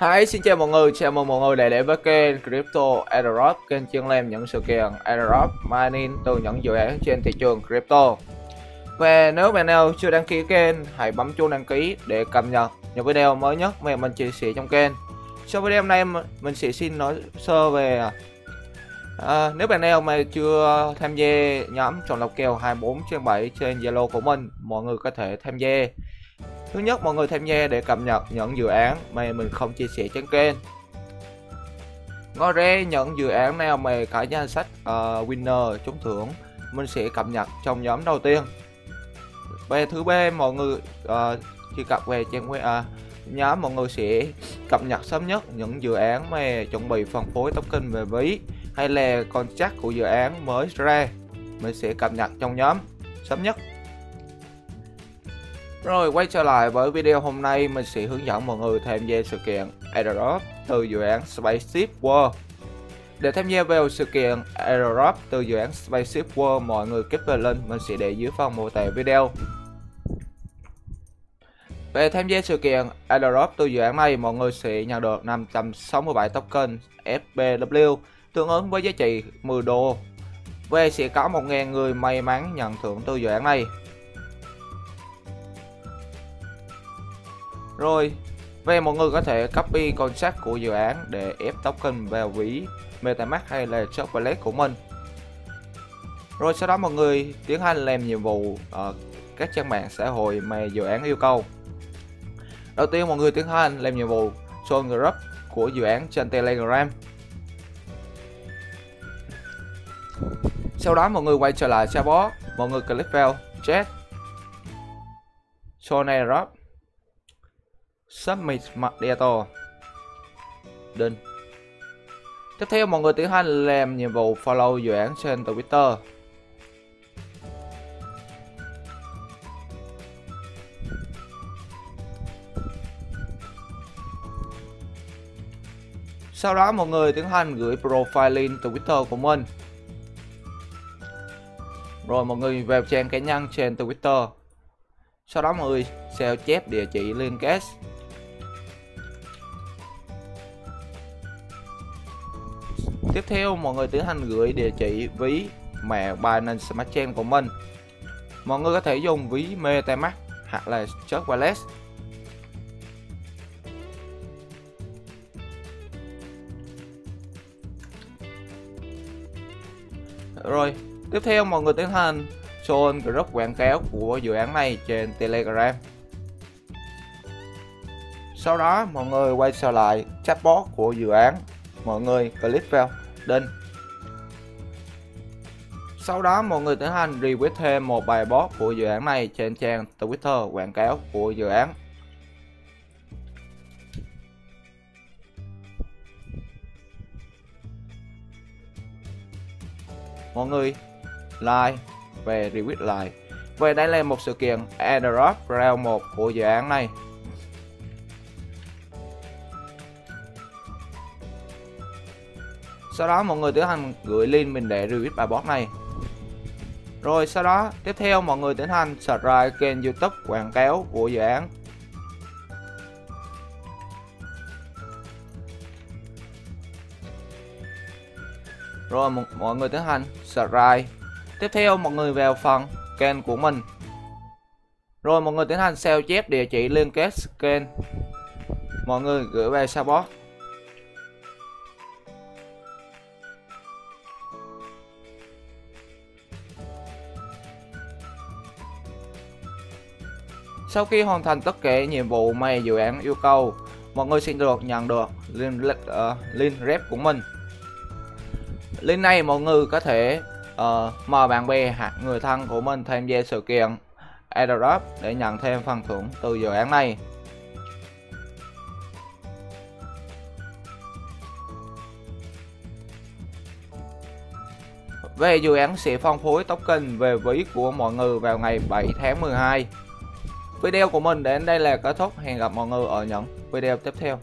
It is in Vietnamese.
Hi, xin chào mọi người, chào mừng mọi người đã đến với kênh Crypto Airdrop, kênh chuyên làm những sự kiện Airdrop mining từ những dự án trên thị trường crypto. Và nếu bạn nào chưa đăng ký kênh, hãy bấm chuông đăng ký để cập nhật những video mới nhất mà mình chia sẻ trong kênh. Sau video hôm nay mình sẽ xin nói sơ về à, nếu bạn nào mà chưa tham gia nhóm chọn lọc kèo 24 trên 7 trên Zalo của mình, mọi người có thể tham gia Thứ nhất mọi người tham gia để cập nhật những dự án mà mình không chia sẻ trên kênh. Ngoài ra những dự án nào mà có danh sách uh, winner trúng thưởng mình sẽ cập nhật trong nhóm đầu tiên. Về thứ ba mọi người uh, truy cập về trang web uh, nhóm mọi người sẽ cập nhật sớm nhất những dự án mà chuẩn bị phân phối token về ví hay là contract của dự án mới ra. Mình sẽ cập nhật trong nhóm sớm nhất rồi quay trở lại với video hôm nay mình sẽ hướng dẫn mọi người tham gia sự kiện airdrop từ dự án Spaceship World. Để tham gia vào sự kiện airdrop từ dự án Spaceship World, mọi người kích vào link mình sẽ để dưới phần mô tả video. Về tham gia sự kiện airdrop từ dự án này, mọi người sẽ nhận được 567 token FBW tương ứng với giá trị 10 đô. Về sẽ có 1.000 người may mắn nhận thưởng từ dự án này. Rồi, về mọi người có thể copy contract của dự án để ép token vào ví MetaMask hay là Chop Wallet của mình. Rồi sau đó mọi người tiến hành làm nhiệm vụ ở các trang mạng xã hội mà dự án yêu cầu. Đầu tiên mọi người tiến hành làm nhiệm vụ join group của dự án trên Telegram. Sau đó mọi người quay trở lại chatbot, mọi người click vào chat. Join group Submit Macchiato Đinh. Tiếp theo, mọi người tiến hành làm nhiệm vụ follow dự án trên Twitter. Sau đó, mọi người tiến hành gửi profile link Twitter của mình. Rồi, mọi người vào trang cá nhân trên Twitter. Sau đó, mọi người sao chép địa chỉ liên kết Tiếp theo mọi người tiến hành gửi địa chỉ ví mẹ Binance Smart Chain của mình. Mọi người có thể dùng ví MetaMask hoặc là Trust Wallet. Rồi, tiếp theo mọi người tiến hành show group quảng cáo của dự án này trên Telegram. Sau đó mọi người quay trở lại chatbot của dự án mọi người click vào định. sau đó, mọi người tiến hành retweet thêm một bài post của dự án này trên trang Twitter quảng cáo của dự án. Mọi người like về retweet lại. Về đây là một sự kiện airdrop round 1 của dự án này. Sau đó mọi người tiến hành gửi link mình để review bài bot này. Rồi sau đó, tiếp theo mọi người tiến hành subscribe kênh youtube quảng cáo của dự án. Rồi mọi người tiến hành subscribe tiếp theo mọi người vào phần kênh của mình. Rồi mọi người tiến hành sao chép địa chỉ liên kết kênh. Mọi người gửi về support Sau khi hoàn thành tất cả nhiệm vụ mà dự án yêu cầu, mọi người sẽ được nhận được link, uh, ờ, link rep của mình. Link này mọi người có thể uh, mời bạn bè hoặc người thân của mình tham gia sự kiện airdrop để nhận thêm phần thưởng từ dự án này. Về dự án sẽ phân phối token về ví của mọi người vào ngày 7 tháng 12 Video của mình đến đây là kết thúc. Hẹn gặp mọi người ở những video tiếp theo.